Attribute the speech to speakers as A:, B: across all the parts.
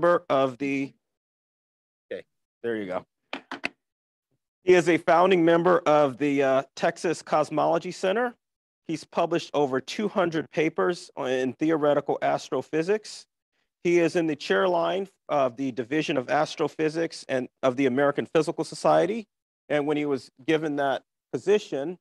A: member of the, okay, there you go. He is a founding member of the uh, Texas Cosmology Center. He's published over 200 papers in theoretical astrophysics. He is in the chair line of the Division of Astrophysics and of the American Physical Society. And when he was given that position,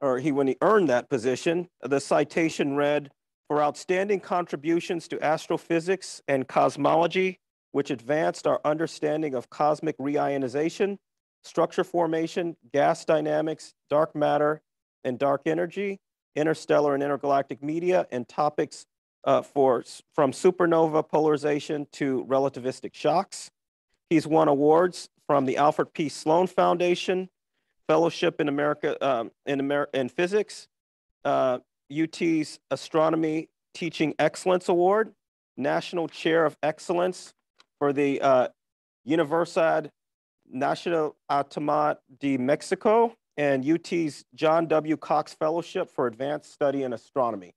A: or he when he earned that position, the citation read, for outstanding contributions to astrophysics and cosmology, which advanced our understanding of cosmic reionization, structure formation, gas dynamics, dark matter, and dark energy, interstellar and intergalactic media, and topics uh, for, from supernova polarization to relativistic shocks. He's won awards from the Alfred P. Sloan Foundation, Fellowship in America um, in, Amer in Physics, uh, UT's Astronomy Teaching Excellence Award, National Chair of Excellence for the uh, Universidad Nacional Autónoma de Mexico, and UT's John W. Cox Fellowship for Advanced Study in Astronomy.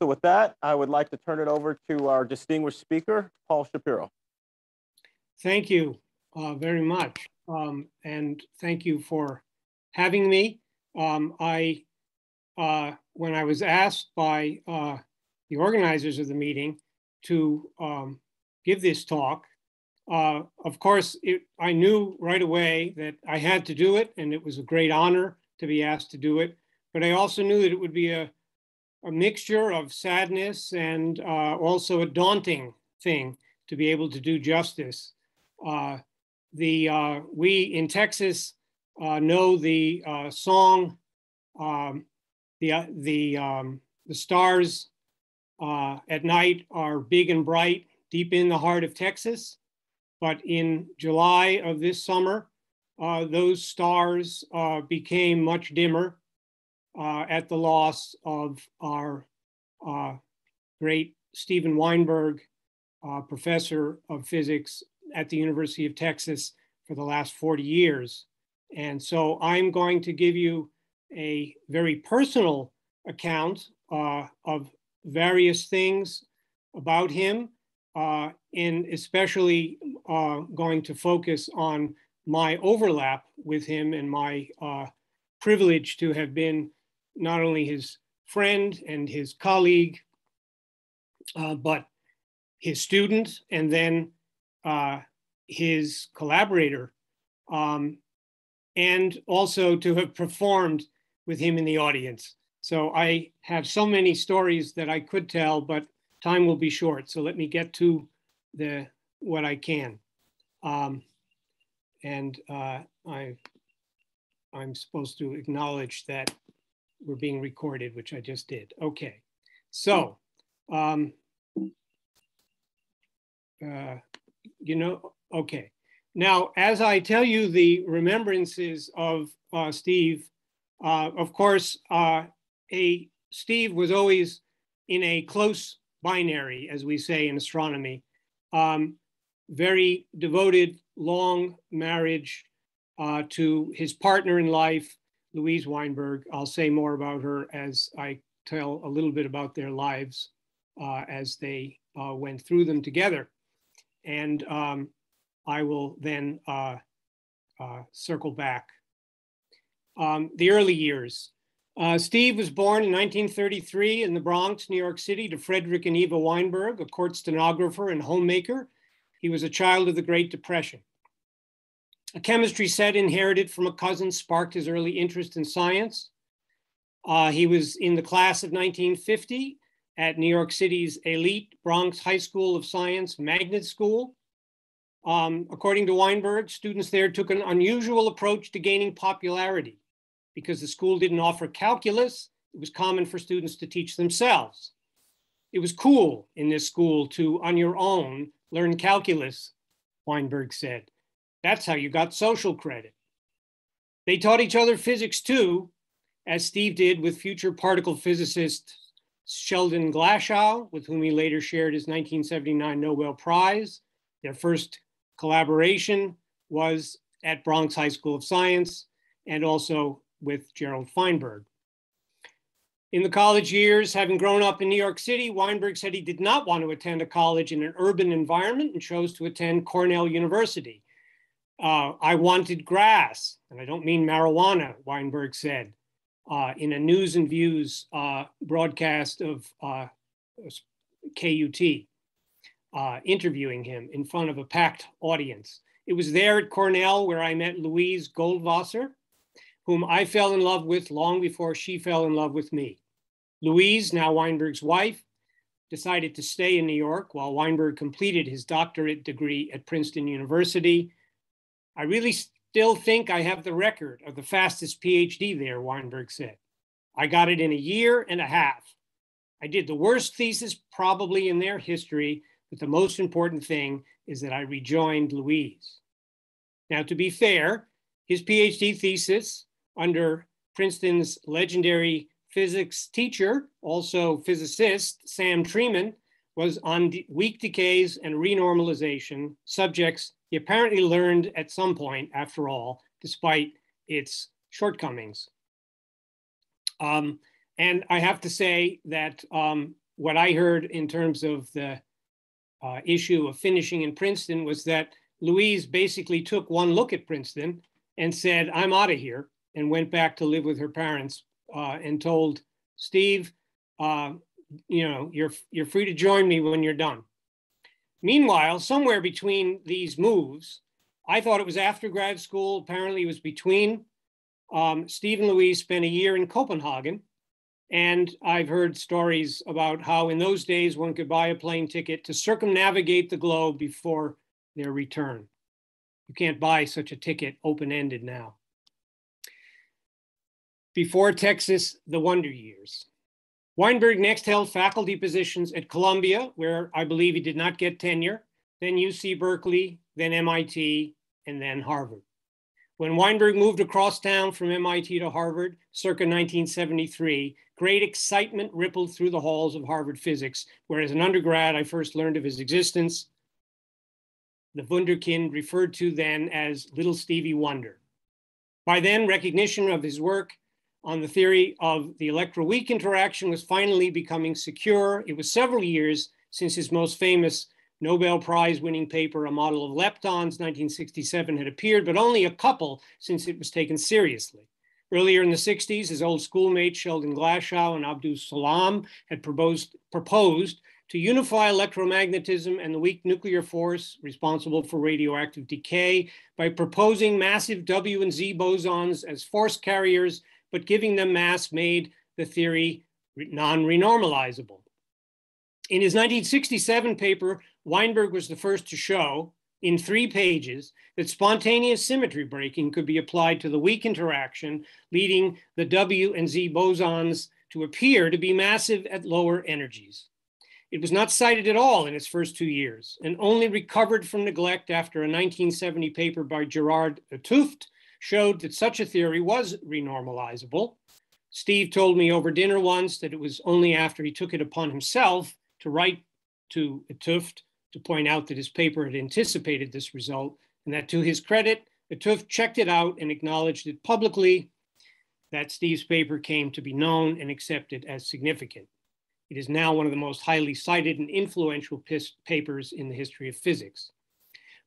A: So with that, I would like to turn it over to our distinguished speaker, Paul Shapiro.
B: Thank you uh, very much. Um, and thank you for having me. Um, I, uh, when I was asked by uh, the organizers of the meeting to um, give this talk, uh, of course, it, I knew right away that I had to do it, and it was a great honor to be asked to do it. But I also knew that it would be a, a mixture of sadness and uh, also a daunting thing to be able to do justice. Uh, the uh, we in Texas uh, know the song, um, the the um, the stars at night are big and bright deep in the heart of Texas. But in July of this summer, uh, those stars uh, became much dimmer uh, at the loss of our uh, great Steven Weinberg, uh, professor of physics at the University of Texas for the last 40 years. And so I'm going to give you a very personal account uh, of various things about him uh, and especially uh, going to focus on my overlap with him and my uh, privilege to have been not only his friend and his colleague, uh, but his student and then uh, his collaborator, um, and also to have performed with him in the audience. So I have so many stories that I could tell, but time will be short, so let me get to the what I can. Um, and uh, I, I'm supposed to acknowledge that we're being recorded, which I just did. Okay, so, um, uh, you know, okay. Now, as I tell you the remembrances of uh, Steve, uh, of course, uh, a Steve was always in a close binary, as we say in astronomy. Um, very devoted, long marriage uh, to his partner in life, Louise Weinberg. I'll say more about her as I tell a little bit about their lives uh, as they uh, went through them together. And um, I will then circle back. Um, the early years. Uh, Steve was born in 1933 in the Bronx, New York City, to Frederick and Eva Weinberg, a court stenographer and homemaker. He was a child of the Great Depression. A chemistry set inherited from a cousin sparked his early interest in science. Uh, he was in the class of 1950 at New York City's elite Bronx High School of Science Magnet School. Um, according to Weinberg, students there took an unusual approach to gaining popularity because the school didn't offer calculus, it was common for students to teach themselves. It was cool in this school to, on your own, learn calculus, Weinberg said. That's how you got social credit. They taught each other physics too, as Steve did with future particle physicist Sheldon Glashow, with whom he later shared his 1979 Nobel Prize. Their first collaboration was at Bronx High School of Science and also with Gerald Feinberg. In the college years, having grown up in New York City, Weinberg said he did not want to attend a college in an urban environment and chose to attend Cornell University. Uh, I wanted grass, and I don't mean marijuana, Weinberg said uh, in a News and Views uh, broadcast of uh, KUT, uh, interviewing him in front of a packed audience. It was there at Cornell where I met Louise Goldwasser, whom I fell in love with long before she fell in love with me. Louise, now Weinberg's wife, decided to stay in New York while Weinberg completed his doctorate degree at Princeton University. I really still think I have the record of the fastest PhD there, Weinberg said. I got it in a year and a half. I did the worst thesis probably in their history, but the most important thing is that I rejoined Louise. Now, to be fair, his PhD thesis under Princeton's legendary physics teacher, also physicist, Sam Treiman, was on weak decays and renormalization, subjects he apparently learned at some point, after all, despite its shortcomings. Um, and I have to say that um, what I heard in terms of the uh, issue of finishing in Princeton was that Louise basically took one look at Princeton and said, I'm out of here, and went back to live with her parents uh, and told Steve, uh, you know, you're, you're free to join me when you're done. Meanwhile, somewhere between these moves, I thought it was after grad school. Apparently, it was between. Um, Steve and Louise spent a year in Copenhagen. And I've heard stories about how in those days one could buy a plane ticket to circumnavigate the globe before their return. You can't buy such a ticket open ended now. Before Texas, the Wonder Years. Weinberg next held faculty positions at Columbia, where I believe he did not get tenure, then UC Berkeley, then MIT, and then Harvard. When Weinberg moved across town from MIT to Harvard circa 1973, great excitement rippled through the halls of Harvard physics, where as an undergrad, I first learned of his existence. The Wunderkind referred to then as Little Stevie Wonder. By then, recognition of his work on the theory of the electroweak interaction was finally becoming secure. It was several years since his most famous Nobel Prize winning paper, A Model of Leptons, 1967, had appeared, but only a couple since it was taken seriously. Earlier in the 60s, his old schoolmates Sheldon Glashow and Abdus Salam had proposed, proposed to unify electromagnetism and the weak nuclear force responsible for radioactive decay by proposing massive W and Z bosons as force carriers but giving them mass made the theory non-renormalizable. In his 1967 paper, Weinberg was the first to show in three pages that spontaneous symmetry breaking could be applied to the weak interaction, leading the W and Z bosons to appear to be massive at lower energies. It was not cited at all in its first two years and only recovered from neglect after a 1970 paper by Gerard 't Hooft showed that such a theory was renormalizable. Steve told me over dinner once that it was only after he took it upon himself to write to 't to point out that his paper had anticipated this result, and that to his credit, 't checked it out and acknowledged it publicly that Steve's paper came to be known and accepted as significant. It is now one of the most highly cited and influential papers in the history of physics.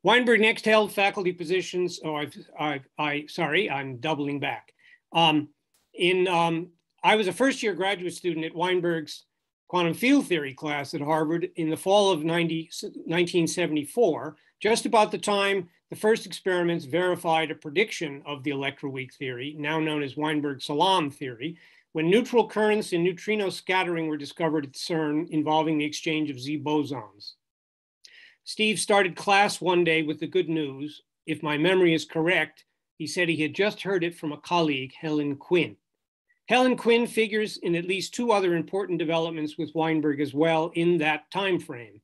B: Weinberg next held faculty positions. Oh, I've, I've, I, sorry, I'm doubling back. Um, in, um, I was a first year graduate student at Weinberg's quantum field theory class at Harvard in the fall of 90, 1974, just about the time the first experiments verified a prediction of the electroweak theory, now known as Weinberg-Salam theory, when neutral currents in neutrino scattering were discovered at CERN involving the exchange of Z bosons. Steve started class one day with the good news. If my memory is correct, he said he had just heard it from a colleague, Helen Quinn. Helen Quinn figures in at least two other important developments with Weinberg as well in that time frame.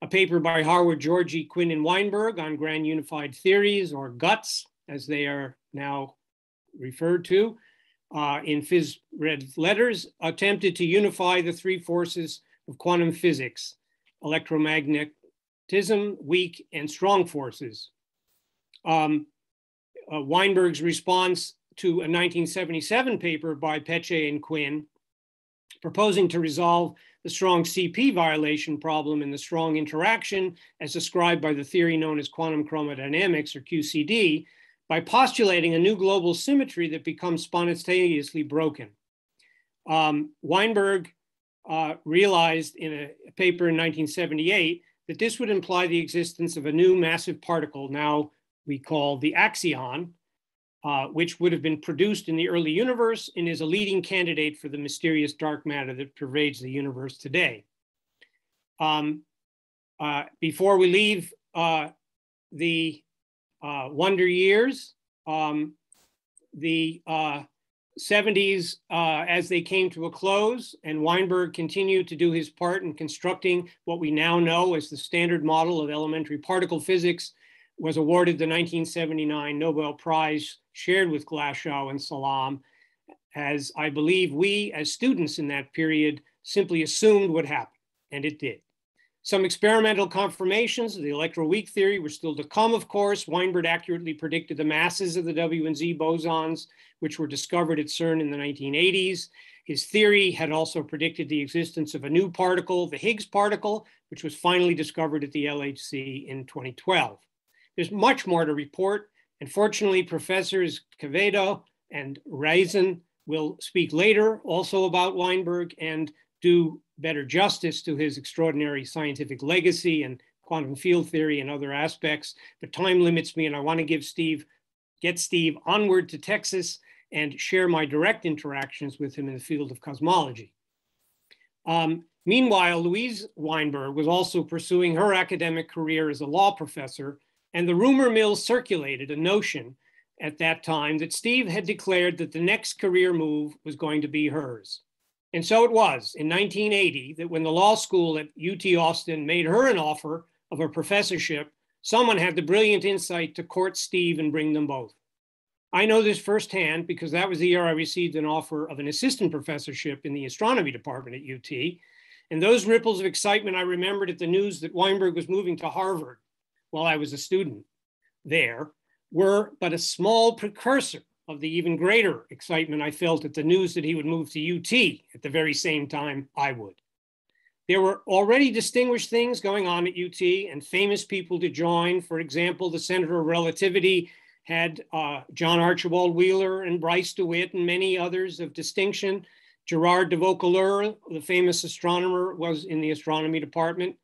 B: A paper by Howard Georgi, Quinn, and Weinberg on grand unified theories, or GUTS, as they are now referred to, uh, in phys rev letters, attempted to unify the three forces of quantum physics, electromagnetic, tism, weak, and strong forces. Um, uh, Weinberg's response to a 1977 paper by Peccei and Quinn proposing to resolve the strong CP violation problem in the strong interaction as described by the theory known as quantum chromodynamics or QCD by postulating a new global symmetry that becomes spontaneously broken. Um, Weinberg uh, realized in a paper in 1978 that this would imply the existence of a new massive particle, now we call the axion, uh, which would have been produced in the early universe and is a leading candidate for the mysterious dark matter that pervades the universe today. Um, uh, before we leave uh, the uh, wonder years, um, the 70s uh, as they came to a close, and Weinberg continued to do his part in constructing what we now know as the standard model of elementary particle physics, was awarded the 1979 Nobel Prize shared with Glashow and Salam, as I believe we as students in that period simply assumed would happen, and it did. Some experimental confirmations of the electroweak theory were still to come, of course. Weinberg accurately predicted the masses of the W and Z bosons, which were discovered at CERN in the 1980s. His theory had also predicted the existence of a new particle, the Higgs particle, which was finally discovered at the LHC in 2012. There's much more to report, and fortunately, Professors Quevedo and Raizen will speak later also about Weinberg and do better justice to his extraordinary scientific legacy and quantum field theory and other aspects. But time limits me, and I want to give Steve, get Steve onward to Texas and share my direct interactions with him in the field of cosmology. Um, meanwhile, Louise Weinberg was also pursuing her academic career as a law professor, and the rumor mill circulated a notion at that time that Steve had declared that the next career move was going to be hers. And so it was in 1980 that when the law school at UT Austin made her an offer of a professorship, someone had the brilliant insight to court Steve and bring them both. I know this firsthand because that was the year I received an offer of an assistant professorship in the astronomy department at UT. And those ripples of excitement I remembered at the news that Weinberg was moving to Harvard while I was a student there were but a small precursor of the even greater excitement I felt at the news that he would move to UT at the very same time I would. There were already distinguished things going on at UT and famous people to join. For example, the Center of Relativity had uh, John Archibald Wheeler and Bryce DeWitt and many others of distinction. Gerard de Vaucouleurs, the famous astronomer, was in the astronomy department.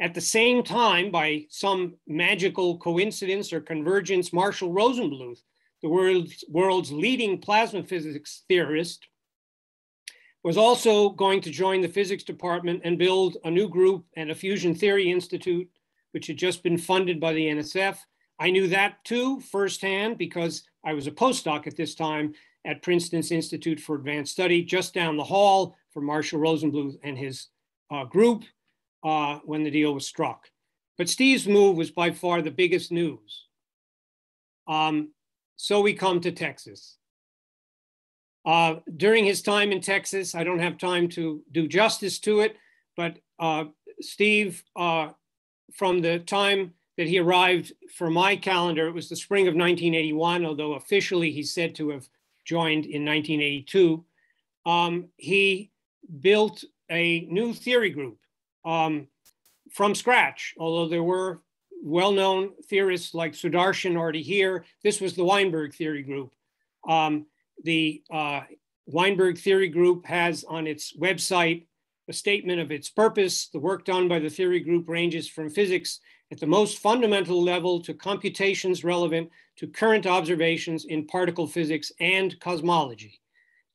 B: At the same time, by some magical coincidence or convergence, Marshall Rosenbluth the world's, world's leading plasma physics theorist, was also going to join the physics department and build a new group and a fusion theory institute, which had just been funded by the NSF. I knew that too firsthand because I was a postdoc at this time at Princeton's Institute for Advanced Study, just down the hall from Marshall Rosenbluth and his uh, group uh, when the deal was struck. But Steve's move was by far the biggest news. Um, so we come to Texas. Uh, during his time in Texas, I don't have time to do justice to it, but uh, Steve, uh, from the time that he arrived for my calendar, it was the spring of 1981, although officially he's said to have joined in 1982. Um, he built a new theory group um, from scratch, although there were well-known theorists like Sudarshan already here. This was the Weinberg theory group. Um, the uh, Weinberg theory group has on its website a statement of its purpose. The work done by the theory group ranges from physics at the most fundamental level to computations relevant to current observations in particle physics and cosmology.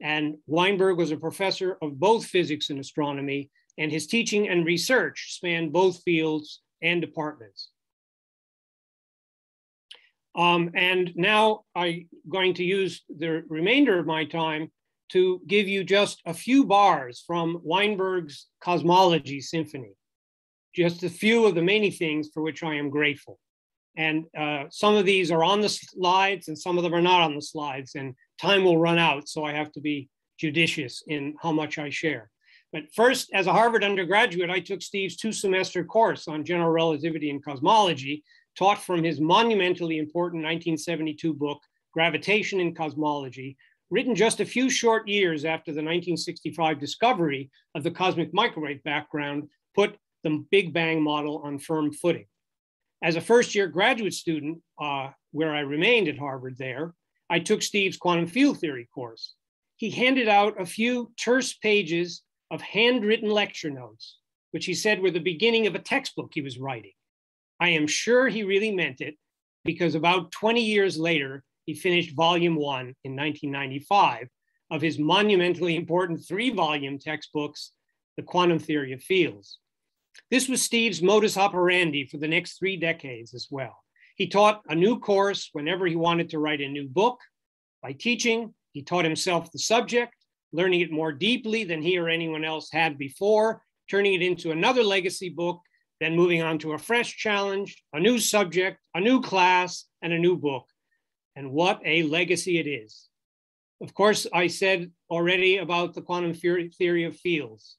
B: And Weinberg was a professor of both physics and astronomy, and his teaching and research span both fields and departments. Um, and now I'm going to use the remainder of my time to give you just a few bars from Weinberg's Cosmology Symphony, just a few of the many things for which I am grateful. And uh, some of these are on the slides and some of them are not on the slides and time will run out. So I have to be judicious in how much I share. But first, as a Harvard undergraduate, I took Steve's two semester course on general relativity and cosmology, taught from his monumentally important 1972 book, Gravitation and Cosmology, written just a few short years after the 1965 discovery of the cosmic microwave background, put the Big Bang model on firm footing. As a first year graduate student, uh, where I remained at Harvard there, I took Steve's quantum field theory course. He handed out a few terse pages of handwritten lecture notes, which he said were the beginning of a textbook he was writing. I am sure he really meant it because about 20 years later, he finished volume one in 1995 of his monumentally important three volume textbooks, The Quantum Theory of Fields. This was Steve's modus operandi for the next three decades as well. He taught a new course whenever he wanted to write a new book. By teaching, he taught himself the subject, learning it more deeply than he or anyone else had before, turning it into another legacy book, then moving on to a fresh challenge, a new subject, a new class, and a new book. And what a legacy it is. Of course, I said already about the quantum theory of fields.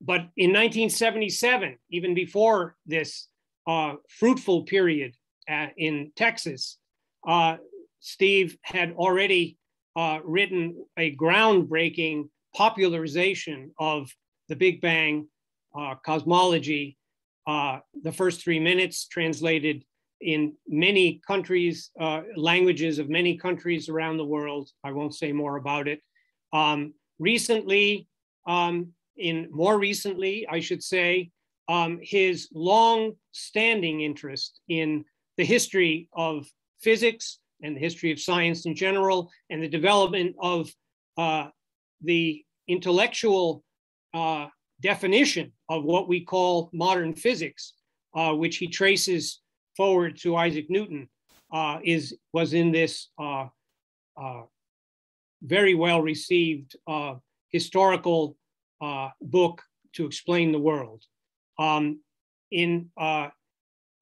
B: But in 1977, even before this uh, fruitful period uh, in Texas, uh, Steve had already uh, written a groundbreaking popularization of the Big Bang cosmology. Uh, the first three minutes translated in many countries, languages of many countries around the world. I won't say more about it. Um, recently, um, in more recently, I should say, um, his long standing interest in the history of physics and the history of science in general and the development of uh, the intellectual uh, definition of what we call modern physics, uh, which he traces forward to Isaac Newton, uh, is was in this uh, uh, very well received historical uh, book to explain the world. Um, in uh,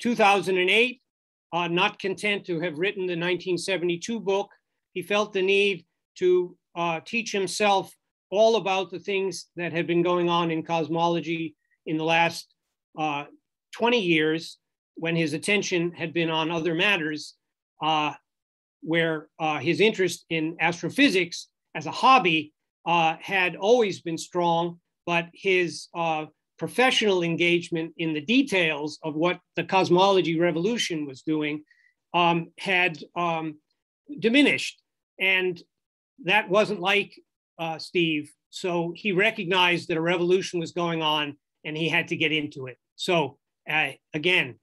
B: 2008, uh, not content to have written the 1972 book, he felt the need to uh, teach himself all about the things that had been going on in cosmology in the last uh, 20 years when his attention had been on other matters, uh, where his interest in astrophysics as a hobby uh, had always been strong, but his uh, professional engagement in the details of what the cosmology revolution was doing um, had um, diminished. And that wasn't like uh, Steve. So he recognized that a revolution was going on and he had to get into it. So uh, again,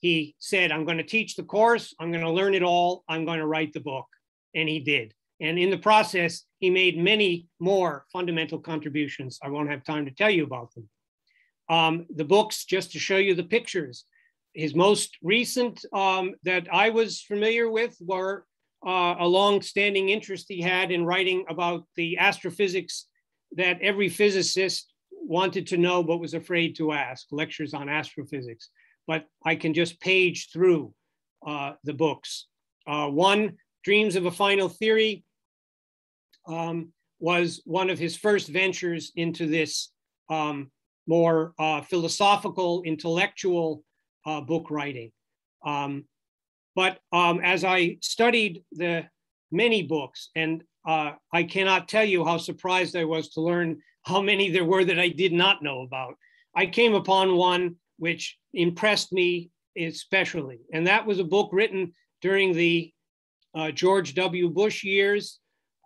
B: he said, I'm going to teach the course, I'm going to learn it all, I'm going to write the book. And he did. And in the process, he made many more fundamental contributions. I won't have time to tell you about them. Um, the books, just to show you the pictures, his most recent um, that I was familiar with were uh, a long-standing interest he had in writing about the astrophysics that every physicist wanted to know but was afraid to ask, lectures on astrophysics. But I can just page through uh, the books. Uh, one, Dreams of a Final Theory, um, was one of his first ventures into this um, more uh, philosophical, intellectual uh, book writing. Um, but um, as I studied the many books, and uh, I cannot tell you how surprised I was to learn how many there were that I did not know about. I came upon one which impressed me especially, and that was a book written during the uh, George W. Bush years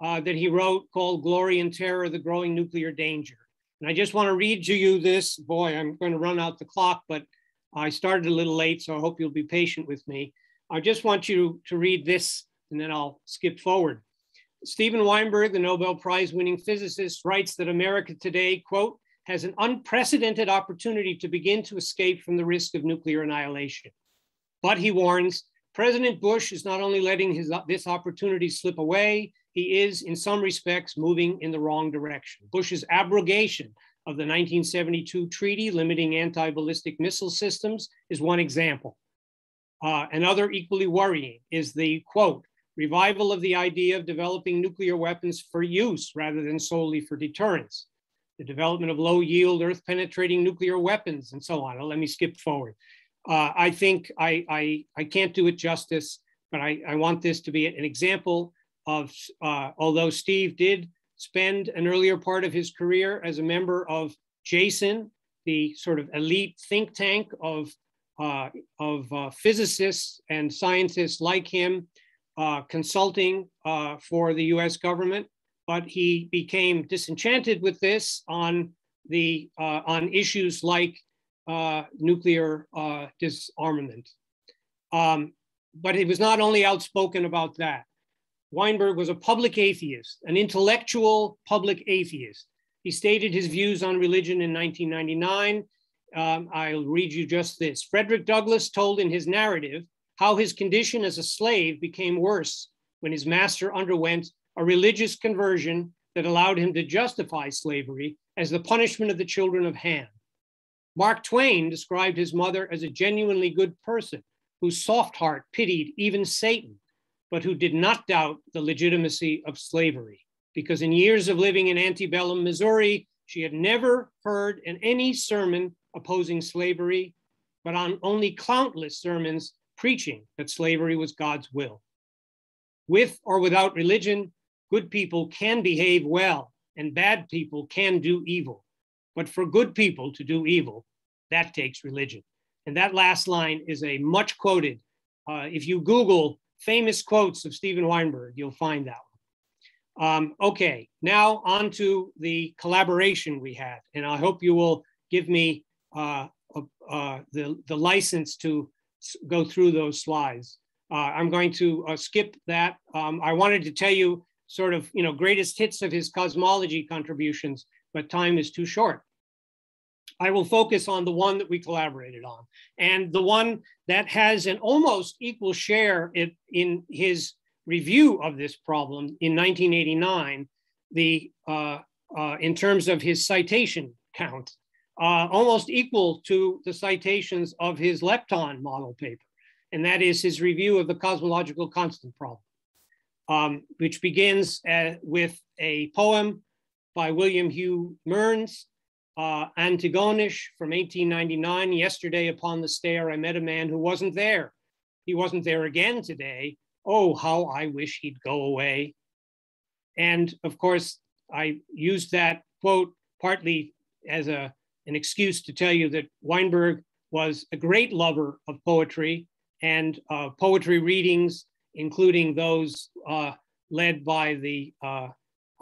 B: uh, that he wrote called Glory and Terror, the Growing Nuclear Danger. And I just want to read to you this. Boy, I'm going to run out the clock, but I started a little late, so I hope you'll be patient with me. I just want you to read this, and then I'll skip forward. Steven Weinberg, the Nobel Prize winning physicist, writes that America today, quote, has an unprecedented opportunity to begin to escape from the risk of nuclear annihilation. But he warns, President Bush is not only letting his, this opportunity slip away, he is, in some respects, moving in the wrong direction. Bush's abrogation of the 1972 treaty limiting anti ballistic missile systems is one example. Uh, another equally worrying is the quote, revival of the idea of developing nuclear weapons for use rather than solely for deterrence, the development of low yield earth penetrating nuclear weapons, and so on. let me skip forward. Uh, I think I, I, I can't do it justice, but I, I want this to be an example of, uh, although Steve did spend an earlier part of his career as a member of JASON, the sort of elite think tank of, uh, of uh, physicists and scientists like him, uh, consulting uh, for the US government, but he became disenchanted with this on, the, uh, on issues like uh, nuclear disarmament. Um, but he was not only outspoken about that. Weinberg was a public atheist, an intellectual public atheist. He stated his views on religion in 1999. Um, I'll read you just this. Frederick Douglass told in his narrative how his condition as a slave became worse when his master underwent a religious conversion that allowed him to justify slavery as the punishment of the children of Ham. Mark Twain described his mother as a genuinely good person whose soft heart pitied even Satan, but who did not doubt the legitimacy of slavery. Because in years of living in antebellum Missouri, she had never heard in any sermon opposing slavery, but on only countless sermons preaching that slavery was God's will. With or without religion, good people can behave well and bad people can do evil. But for good people to do evil, that takes religion. And that last line is a much quoted. Uh, if you Google famous quotes of Steven Weinberg, you'll find that one. Um, okay, now on to the collaboration we had. And I hope you will give me uh, uh, the, the license to go through those slides. Uh, I'm going to uh, skip that. Um, I wanted to tell you sort of, you know, greatest hits of his cosmology contributions, but time is too short. I will focus on the one that we collaborated on and the one that has an almost equal share in, in his review of this problem in 1989, the, uh, uh, in terms of his citation count, uh, almost equal to the citations of his lepton model paper. And that is his review of the cosmological constant problem, um, which begins uh, with a poem by William Hugh Mearns uh, Antigonish from 1899. Yesterday upon the stair, I met a man who wasn't there. He wasn't there again today. Oh, how I wish he'd go away. And of course, I used that quote partly as a, an excuse to tell you that Weinberg was a great lover of poetry and uh, poetry readings, including those uh, led by the uh,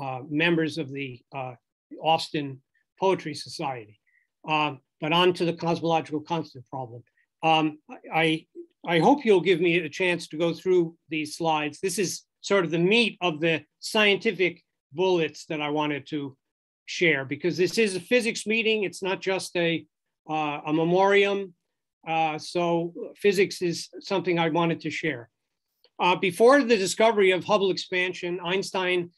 B: uh members of the uh, Austin Poetry Society. Um, but on to the cosmological constant problem. Um, I, I hope you'll give me a chance to go through these slides. This is sort of the meat of the scientific bullets that I wanted to share because this is a physics meeting. It's not just a, uh, a memoriam. Uh, so physics is something I wanted to share. Uh, before the discovery of Hubble expansion, Einstein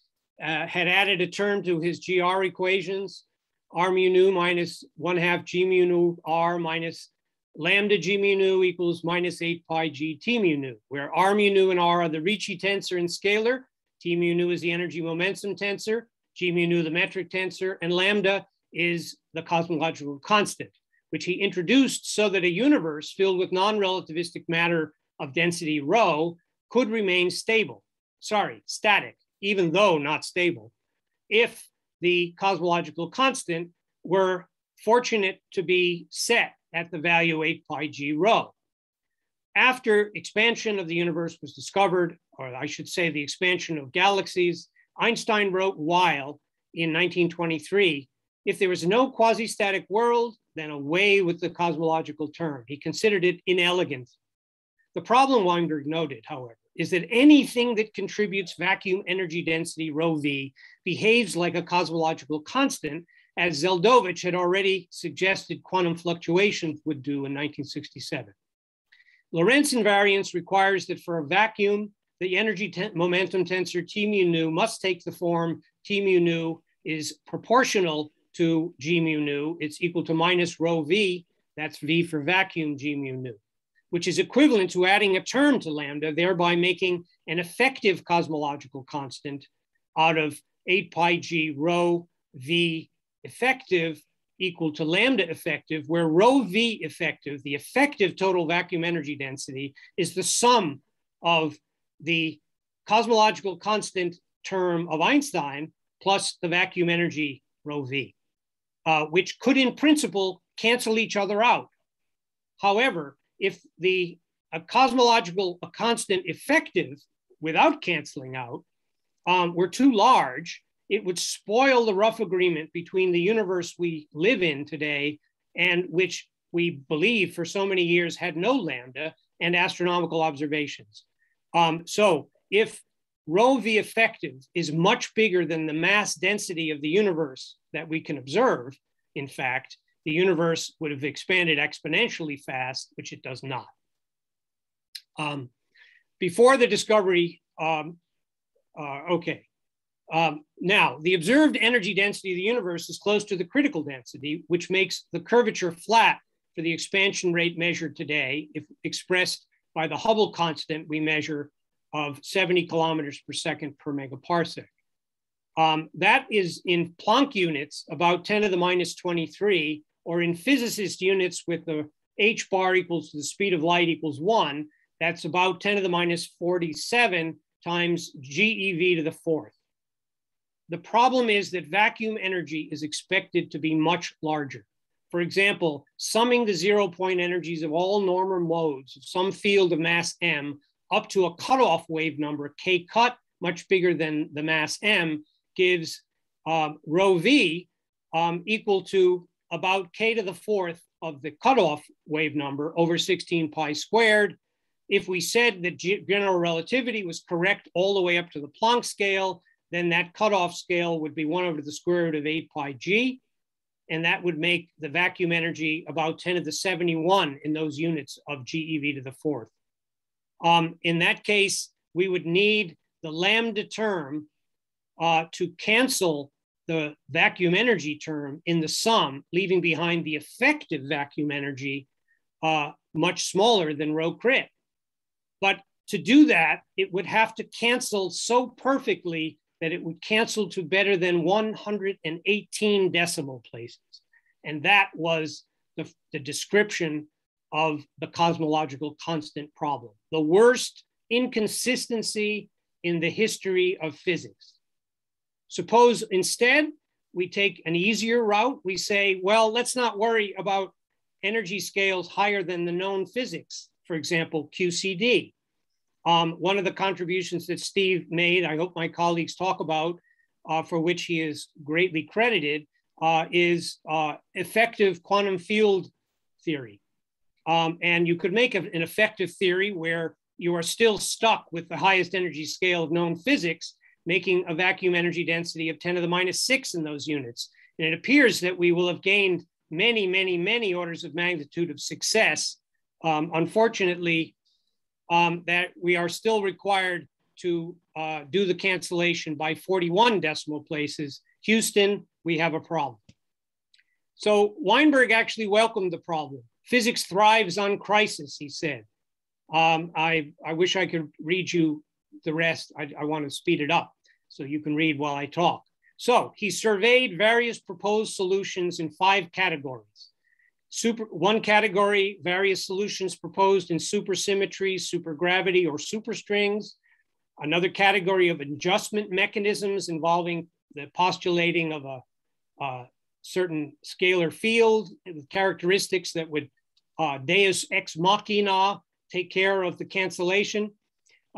B: uh, had added a term to his GR equations r mu nu minus one half g mu nu r minus lambda g mu nu equals minus 8 pi g t mu nu, where r mu nu and r are the Ricci tensor and scalar, t mu nu is the energy momentum tensor, g mu nu the metric tensor, and lambda is the cosmological constant, which he introduced so that a universe filled with non-relativistic matter of density rho could remain stable, sorry, static, even though not stable, if the cosmological constant were fortunate to be set at the value 8 pi g rho. After expansion of the universe was discovered, or I should say the expansion of galaxies, Einstein wrote while in 1923, if there was no quasi-static world, then away with the cosmological term. He considered it inelegant. The problem Weinberg noted, however, is that anything that contributes vacuum energy density rho v behaves like a cosmological constant, as Zeldovich had already suggested quantum fluctuations would do in 1967. Lorentz invariance requires that for a vacuum, the energy ten momentum tensor T mu nu must take the form T mu nu is proportional to G mu nu. It's equal to minus rho V, that's V for vacuum G mu nu which is equivalent to adding a term to lambda, thereby making an effective cosmological constant out of 8 pi g rho v effective equal to lambda effective, where rho v effective, the effective total vacuum energy density, is the sum of the cosmological constant term of Einstein plus the vacuum energy rho v, uh, which could in principle cancel each other out. However, if the a cosmological a constant effective without canceling out um, were too large, it would spoil the rough agreement between the universe we live in today and which we believe for so many years had no lambda and astronomical observations. Um, so if rho v effective is much bigger than the mass density of the universe that we can observe, in fact, the universe would have expanded exponentially fast, which it does not. Um, before the discovery, um, uh, okay. Um, now, the observed energy density of the universe is close to the critical density, which makes the curvature flat for the expansion rate measured today, if expressed by the Hubble constant we measure of 70 kilometers per second per megaparsec. Um, that is in Planck units, about 10 to the minus 23, or in physicist units with the h bar equals to the speed of light equals one, that's about 10 to the minus 47 times GeV to the fourth. The problem is that vacuum energy is expected to be much larger. For example, summing the zero point energies of all normal modes of some field of mass m up to a cutoff wave number, k cut, much bigger than the mass m, gives um, rho v um, equal to about k to the fourth of the cutoff wave number over 16 pi squared. If we said that general relativity was correct all the way up to the Planck scale, then that cutoff scale would be one over the square root of 8 pi g. And that would make the vacuum energy about 10 to the 71 in those units of GeV to the fourth. Um, in that case, we would need the lambda term uh, to cancel the vacuum energy term in the sum, leaving behind the effective vacuum energy uh, much smaller than rho crit. But to do that, it would have to cancel so perfectly that it would cancel to better than 118 decimal places. And that was the, the description of the cosmological constant problem, the worst inconsistency in the history of physics. Suppose instead we take an easier route. We say, well, let's not worry about energy scales higher than the known physics, for example, QCD. Um, one of the contributions that Steve made, I hope my colleagues talk about, uh, for which he is greatly credited, uh, is uh, effective quantum field theory. Um, and you could make an effective theory where you are still stuck with the highest energy scale of known physics, making a vacuum energy density of 10 to the minus six in those units. And it appears that we will have gained many, many, many orders of magnitude of success. Um, unfortunately, um, that we are still required to uh, do the cancellation by 41 decimal places. Houston, we have a problem. So Weinberg actually welcomed the problem. Physics thrives on crisis, he said. Um, I, I wish I could read you the rest. I, I want to speed it up so you can read while I talk. So he surveyed various proposed solutions in five categories. Super, one category, various solutions proposed in supersymmetry, supergravity, or superstrings. Another category of adjustment mechanisms involving the postulating of a, a certain scalar field with characteristics that would uh, deus ex machina, take care of the cancellation,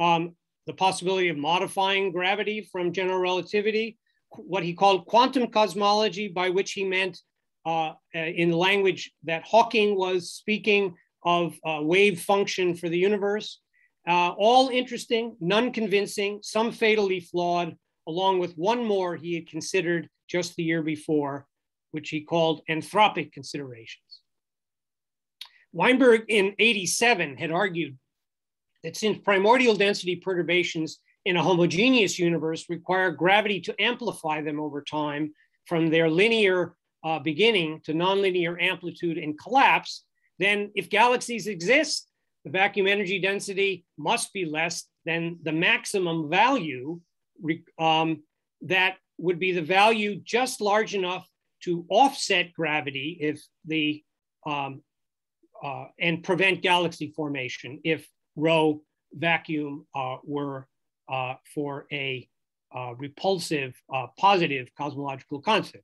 B: um, the possibility of modifying gravity from general relativity, what he called quantum cosmology, by which he meant uh, uh in language that Hawking was speaking of wave function for the universe. Uh, all interesting, none convincing, some fatally flawed, along with one more he had considered just the year before, which he called anthropic considerations. Weinberg in 87 had argued that since primordial density perturbations in a homogeneous universe require gravity to amplify them over time from their linear uh, beginning to nonlinear amplitude and collapse, then if galaxies exist, the vacuum energy density must be less than the maximum value um, that would be the value just large enough to offset gravity if the um, uh, and prevent galaxy formation if rho vacuum uh, were uh, for a uh, repulsive uh, positive cosmological constant,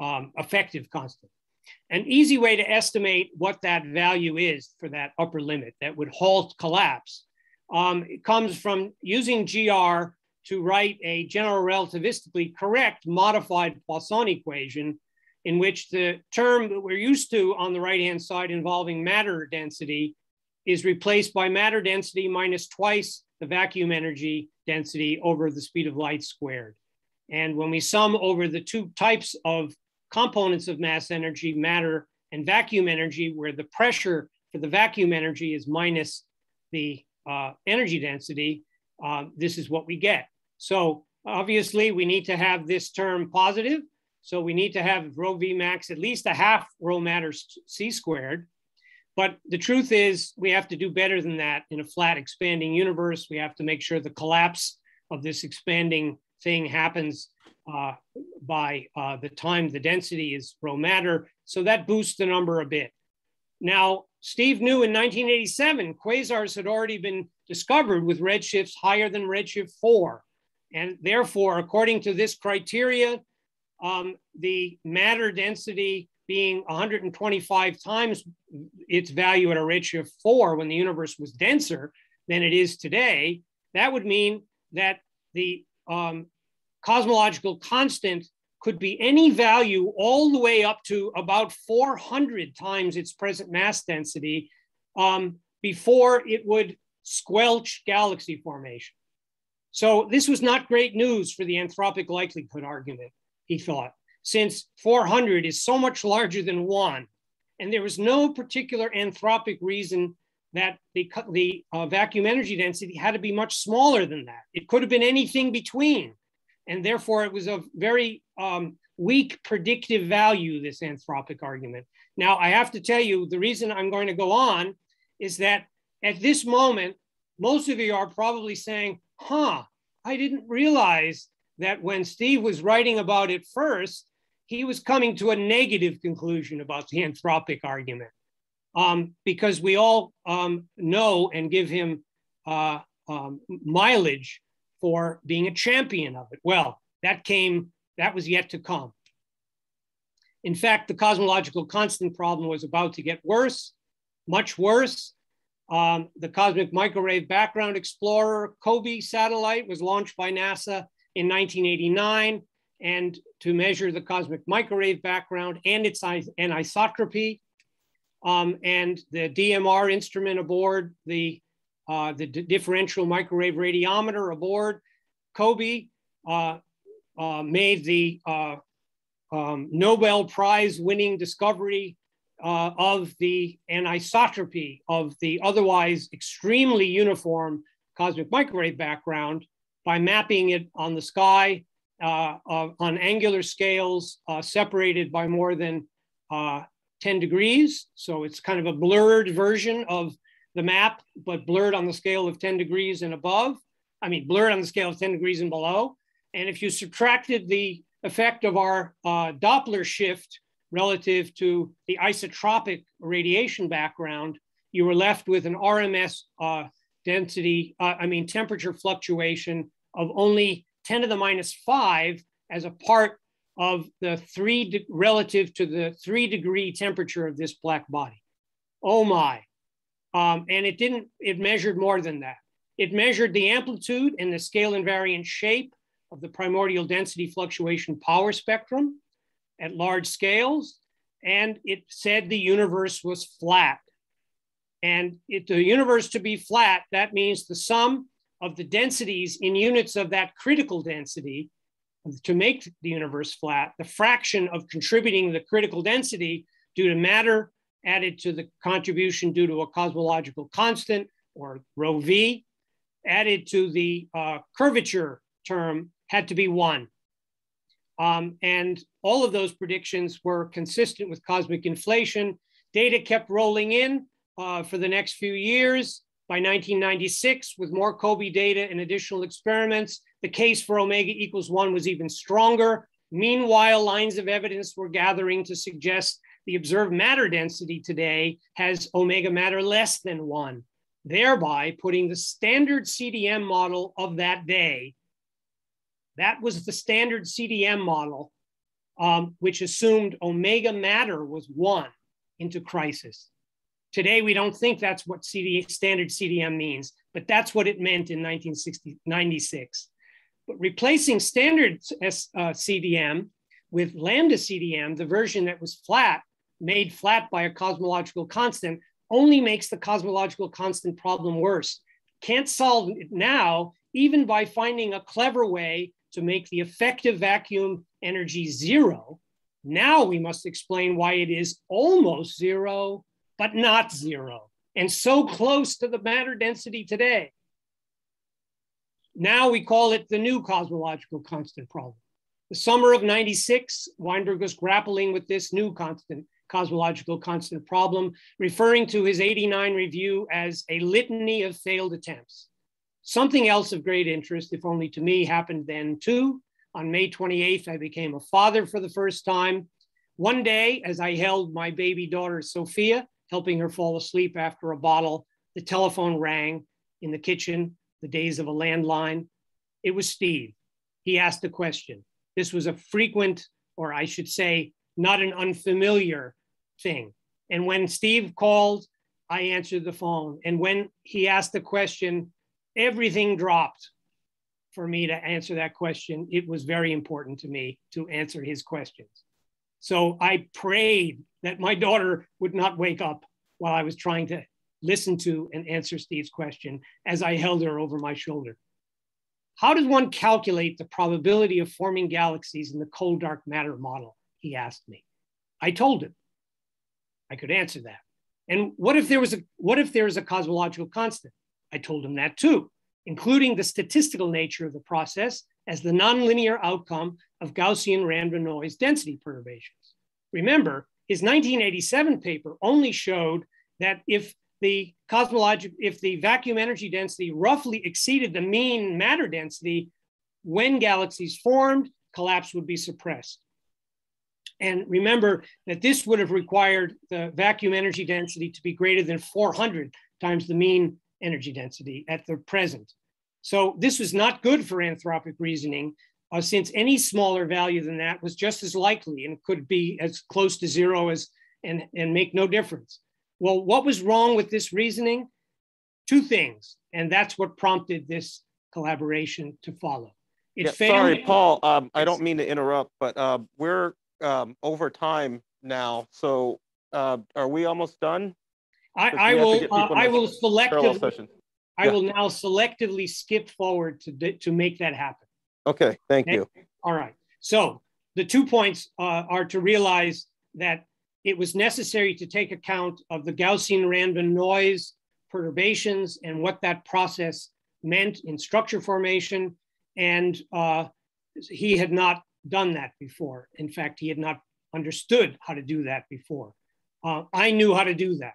B: um, effective constant. An easy way to estimate what that value is for that upper limit that would halt collapse um, comes from using GR to write a general relativistically correct modified Poisson equation in which the term that we're used to on the right-hand side involving matter density is replaced by matter density minus twice the vacuum energy density over the speed of light squared. And when we sum over the two types of components of mass energy, matter and vacuum energy, where the pressure for the vacuum energy is minus the uh, energy density, uh, this is what we get. So obviously we need to have this term positive. So we need to have rho v max at least a half rho matter c squared. But the truth is we have to do better than that in a flat expanding universe. We have to make sure the collapse of this expanding thing happens uh, by uh, the time the density is rho matter. So that boosts the number a bit. Now, Steve knew in 1987, quasars had already been discovered with redshifts higher than redshift four. And therefore, according to this criteria, um, the matter density being 125 times its value at a redshift four when the universe was denser than it is today, that would mean that the um, cosmological constant could be any value all the way up to about 400 times its present mass density um, before it would squelch galaxy formation. So this was not great news for the anthropic likelihood argument, he thought, since 400 is so much larger than one. And there was no particular anthropic reason that the, the uh, vacuum energy density had to be much smaller than that. It could have been anything between. And therefore, it was a very um, weak predictive value, this anthropic argument. Now, I have to tell you, the reason I'm going to go on is that at this moment, most of you are probably saying, huh, I didn't realize that when Steve was writing about it first, he was coming to a negative conclusion about the anthropic argument. Um, because we all um, know and give him uh, um, mileage for being a champion of it. Well, that came, that was yet to come. In fact, the cosmological constant problem was about to get worse, much worse. Um, the Cosmic Microwave Background Explorer COBE satellite was launched by NASA in 1989 and to measure the cosmic microwave background and its anisotropy. Um, and the DMR instrument aboard the, uh, the differential microwave radiometer aboard COBE uh, uh, made the uh, um, Nobel Prize winning discovery uh, of the anisotropy of the otherwise extremely uniform cosmic microwave background by mapping it on the sky uh, on angular scales separated by more than 10 degrees. So it's kind of a blurred version of the map, but blurred on the scale of 10 degrees and above. I mean, blurred on the scale of 10 degrees and below. And if you subtracted the effect of our uh, Doppler shift relative to the isotropic radiation background, you were left with an RMS uh, density, uh, I mean, temperature fluctuation of only 10 to the minus five as a part of the three relative to the three degree temperature of this black body. Oh my. Um, and it didn't, it measured more than that. It measured the amplitude and the scale invariant shape of the primordial density fluctuation power spectrum at large scales. And it said the universe was flat. And if the universe to be flat, that means the sum of the densities in units of that critical density to make the universe flat, the fraction of contributing the critical density due to matter added to the contribution due to a cosmological constant or rho v added to the uh, curvature term had to be one. Um, and all of those predictions were consistent with cosmic inflation. Data kept rolling in uh, for the next few years. By 1996, with more COBE data and additional experiments, the case for omega equals one was even stronger. Meanwhile, lines of evidence were gathering to suggest the observed matter density today has omega matter less than one. thereby putting the standard CDM model of that day, that was the standard CDM model, um, which assumed omega matter was one into crisis. Today, we don't think that's what CD, standard CDM means, but that's what it meant in 1996. But replacing standard uh, CDM with lambda CDM, the version that was flat, made flat by a cosmological constant, only makes the cosmological constant problem worse. Can't solve it now, even by finding a clever way to make the effective vacuum energy zero. Now we must explain why it is almost zero, but not zero, and so close to the matter density today. Now we call it the new cosmological constant problem. The summer of 96, Weinberg was grappling with this new constant cosmological constant problem, referring to his 89 review as a litany of failed attempts. Something else of great interest, if only to me, happened then too. On May 28th, I became a father for the first time. One day, as I held my baby daughter, Sophia, helping her fall asleep after a bottle, the telephone rang in the kitchen, the days of a landline. It was Steve. He asked a question. This was a frequent, or I should say, not an unfamiliar thing. And when Steve called, I answered the phone. And when he asked the question, everything dropped for me to answer that question. It was very important to me to answer his questions. So I prayed that my daughter would not wake up while I was trying to listen to and answer Steve's question as I held her over my shoulder. How does one calculate the probability of forming galaxies in the cold dark matter model? He asked me. I told him. I could answer that. And what if there was a what if there is a cosmological constant? I told him that too, including the statistical nature of the process as the nonlinear outcome of Gaussian random noise density perturbations. Remember, his 1987 paper only showed that if the cosmological, if the vacuum energy density roughly exceeded the mean matter density, when galaxies formed, collapse would be suppressed. And remember that this would have required the vacuum energy density to be greater than 400 times the mean energy density at the present. So this was not good for anthropic reasoning, uh, since any smaller value than that was just as likely and could be as close to zero as and, and make no difference. Well, what was wrong with this reasoning? Two things, and that's what prompted this collaboration to follow.
A: It yeah. Sorry, Paul. Um, I don't mean to interrupt, but uh, we're um, over time now. So uh, are we almost done?
B: I, I will. Uh, I will selectively. I yeah. will now selectively skip forward to to make that happen.
A: Okay. Thank okay? you.
B: All right. So the two points uh, are to realize that it was necessary to take account of the Gaussian random noise perturbations and what that process meant in structure formation. And uh, he had not done that before. In fact, he had not understood how to do that before. Uh, I knew how to do that.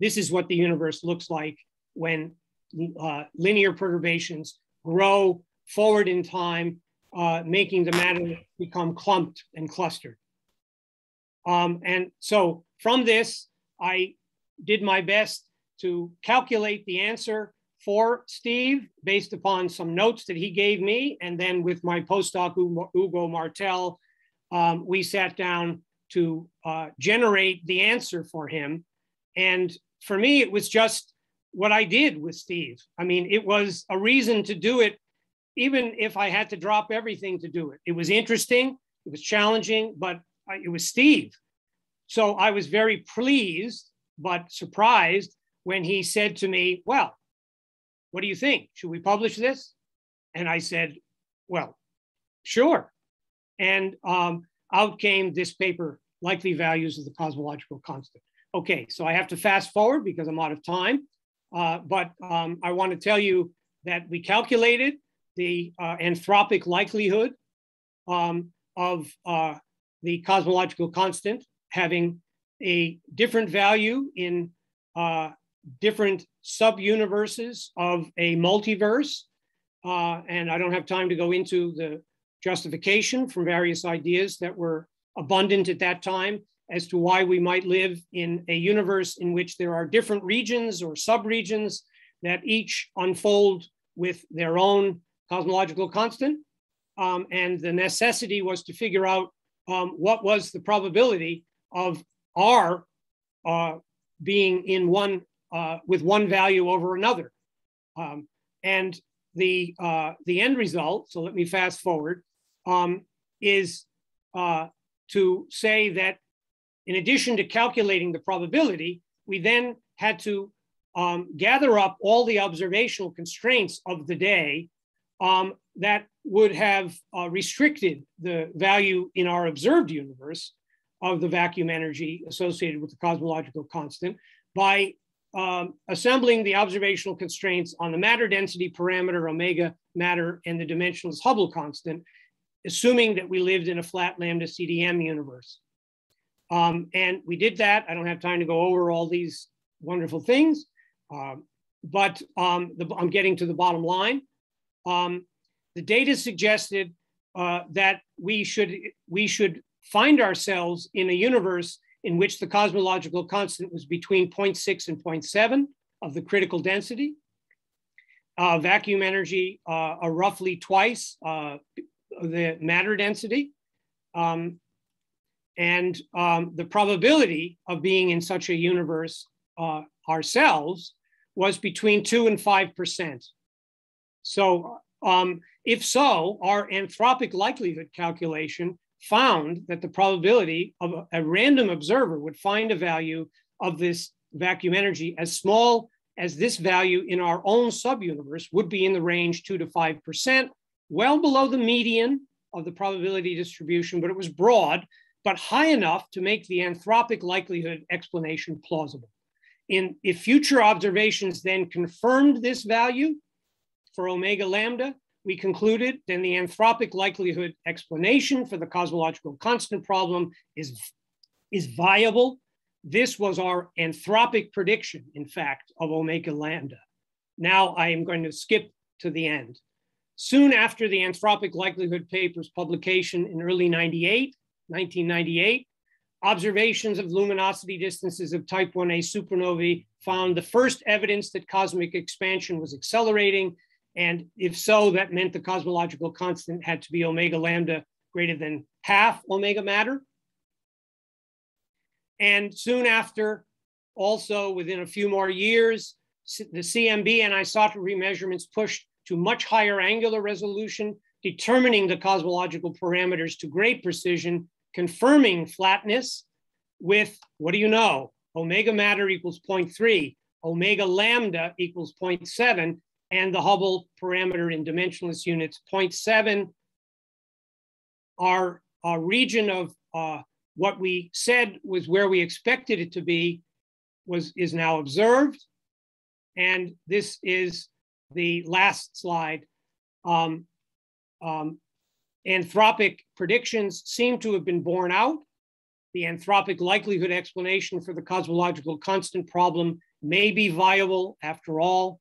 B: This is what the universe looks like when uh, linear perturbations grow forward in time, uh, making the matter become clumped and clustered. Um, and so from this, I did my best to calculate the answer for Steve based upon some notes that he gave me. And then with my postdoc, Hugo Martel, um, we sat down to uh, generate the answer for him. And for me, it was just what I did with Steve. I mean, it was a reason to do it, even if I had to drop everything to do it. It was interesting, it was challenging, but it was Steve. So I was very pleased, but surprised when he said to me, Well, what do you think? Should we publish this? And I said, Well, sure. And um, out came this paper, Likely Values of the Cosmological Constant. Okay, so I have to fast forward because I'm out of time. Uh, but um, I want to tell you that we calculated the uh, anthropic likelihood um, of uh, the cosmological constant having a different value in uh, different sub-universes of a multiverse. Uh, and I don't have time to go into the justification from various ideas that were abundant at that time as to why we might live in a universe in which there are different regions or subregions that each unfold with their own cosmological constant. Um, and the necessity was to figure out um, what was the probability of R uh, being in one uh, with one value over another. Um, and the uh, the end result. So let me fast forward. Um, is uh, to say that in addition to calculating the probability, we then had to um, gather up all the observational constraints of the day um, that would have uh, restricted the value in our observed universe of the vacuum energy associated with the cosmological constant by um, assembling the observational constraints on the matter density parameter, omega matter, and the dimensionless Hubble constant, assuming that we lived in a flat lambda CDM universe. Um, and we did that. I don't have time to go over all these wonderful things, um, but um, the, I'm getting to the bottom line. The data suggested uh, that we should, we should find ourselves in a universe in which the cosmological constant was between 0.6 and 0.7 of the critical density. Uh, vacuum energy uh, are roughly twice uh, the matter density. Um, and um, the probability of being in such a universe uh, ourselves was between two and 5%. So um, if so, our anthropic likelihood calculation found that the probability of a, a random observer would find a value of this vacuum energy as small as this value in our own subuniverse would be in the range 2 to 5%, well below the median of the probability distribution, but it was broad, but high enough to make the anthropic likelihood explanation plausible. In, if future observations then confirmed this value for omega lambda, we concluded then the anthropic likelihood explanation for the cosmological constant problem is, is viable. This was our anthropic prediction, in fact, of omega lambda. Now I am going to skip to the end. Soon after the anthropic likelihood paper's publication in early 98, 1998, observations of luminosity distances of type 1a supernovae found the first evidence that cosmic expansion was accelerating and if so, that meant the cosmological constant had to be omega lambda greater than half omega matter. And soon after, also within a few more years, the CMB anisotropy measurements pushed to much higher angular resolution, determining the cosmological parameters to great precision, confirming flatness with, what do you know? Omega matter equals 0.3, omega lambda equals 0.7, and the Hubble parameter in dimensionless units 0.7 our, region of uh, what we said was where we expected it to be was is now observed. And this is the last slide. Um, um, anthropic predictions seem to have been borne out. The anthropic likelihood explanation for the cosmological constant problem may be viable after all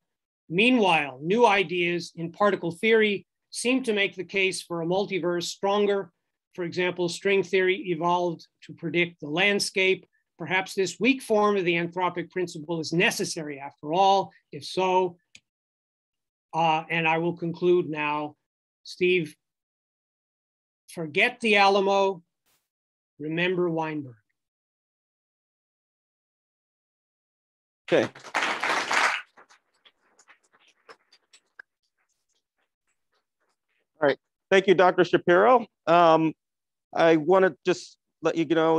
B: Meanwhile, new ideas in particle theory seem to make the case for a multiverse stronger. For example, string theory evolved to predict the landscape. Perhaps this weak form of the anthropic principle is necessary after all. If so, uh, and I will conclude now, Steve, forget the Alamo, remember Weinberg.
A: Okay. All right. Thank you, Dr. Shapiro. Um, I want to just let you know